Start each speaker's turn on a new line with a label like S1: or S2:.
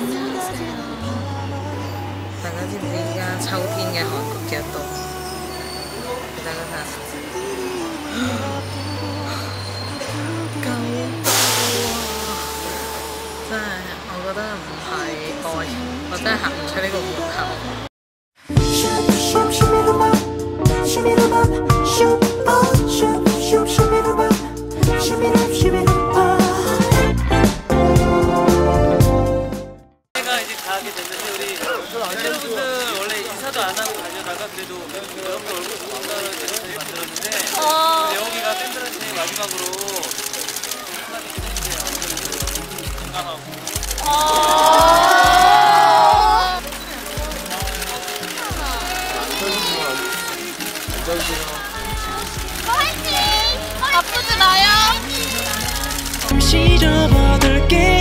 S1: 大家知唔知而家秋天嘅韓國幾多度？俾大家睇下先。夠多啊！真係，我覺得唔係愛，我真係行唔出呢個門口。
S2: Oh
S3: 이렇게 됐는데 우리 여러분들 원래 인사도 안 하고 가려다가 그래도 여러분들 얼굴 보고 온다는 제스처 만들었는데 어 여기가 팬들한테 마지막으로 한마디 해주세요. 화이팅! 아프지 마요! 잠시 접어둘게